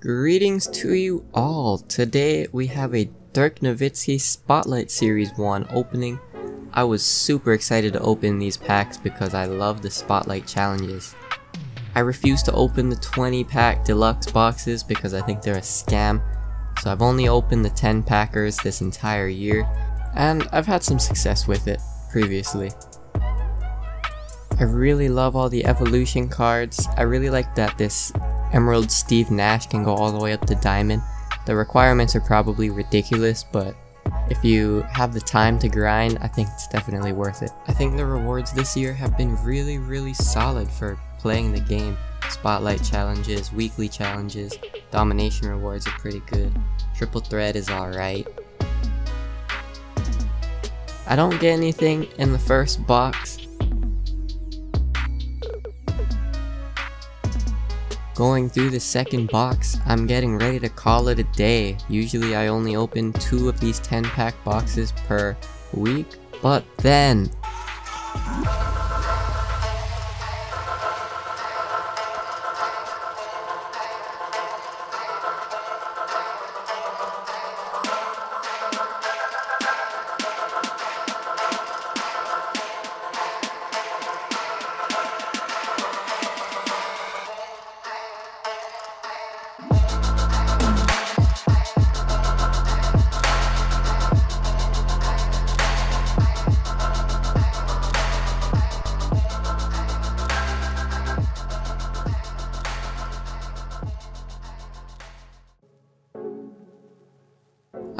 Greetings to you all. Today we have a Dirk Nowitzki Spotlight Series 1 opening. I was super excited to open these packs because I love the Spotlight challenges. I refuse to open the 20 pack deluxe boxes because I think they're a scam. So I've only opened the 10 packers this entire year and I've had some success with it previously. I really love all the evolution cards. I really like that this Emerald Steve Nash can go all the way up to Diamond. The requirements are probably ridiculous, but if you have the time to grind, I think it's definitely worth it. I think the rewards this year have been really, really solid for playing the game. Spotlight challenges, weekly challenges, domination rewards are pretty good. Triple threat is alright. I don't get anything in the first box, Going through the second box, I'm getting ready to call it a day. Usually I only open two of these 10 pack boxes per week, but then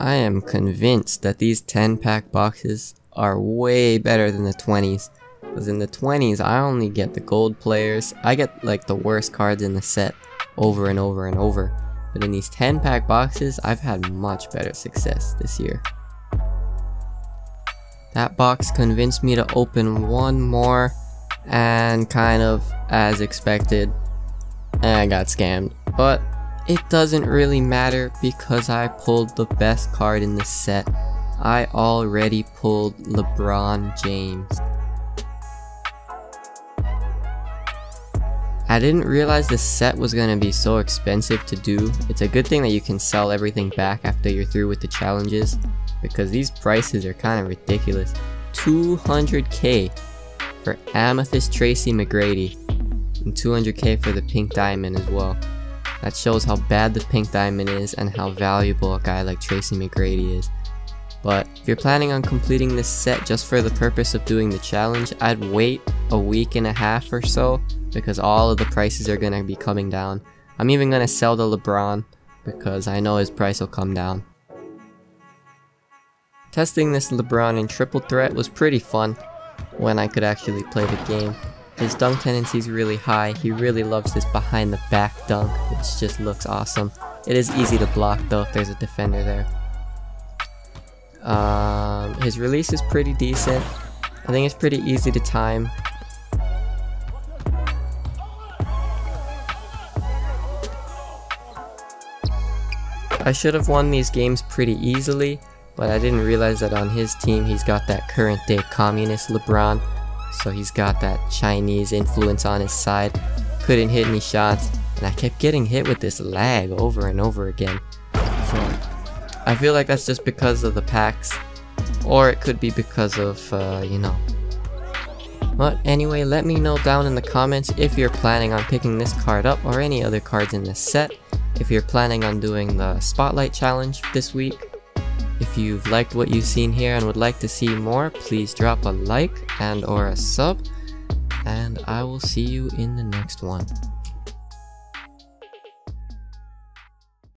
I am convinced that these 10 pack boxes are way better than the 20s. Because in the 20s, I only get the gold players. I get like the worst cards in the set over and over and over. But in these 10 pack boxes, I've had much better success this year. That box convinced me to open one more and kind of as expected, I got scammed. But it doesn't really matter because I pulled the best card in the set. I already pulled LeBron James. I didn't realize this set was going to be so expensive to do. It's a good thing that you can sell everything back after you're through with the challenges because these prices are kind of ridiculous. 200k for Amethyst Tracy McGrady and 200k for the Pink Diamond as well. That shows how bad the pink diamond is and how valuable a guy like Tracy McGrady is. But if you're planning on completing this set just for the purpose of doing the challenge, I'd wait a week and a half or so because all of the prices are going to be coming down. I'm even going to sell the LeBron because I know his price will come down. Testing this LeBron in triple threat was pretty fun when I could actually play the game. His dunk tendency is really high. He really loves this behind the back dunk, which just looks awesome. It is easy to block though if there's a defender there. Um, his release is pretty decent. I think it's pretty easy to time. I should have won these games pretty easily, but I didn't realize that on his team he's got that current day communist LeBron so he's got that Chinese influence on his side. Couldn't hit any shots, and I kept getting hit with this lag over and over again. So I feel like that's just because of the packs, or it could be because of, uh, you know. But anyway, let me know down in the comments if you're planning on picking this card up or any other cards in this set. If you're planning on doing the Spotlight Challenge this week, if you've liked what you've seen here and would like to see more, please drop a like and or a sub. And I will see you in the next one.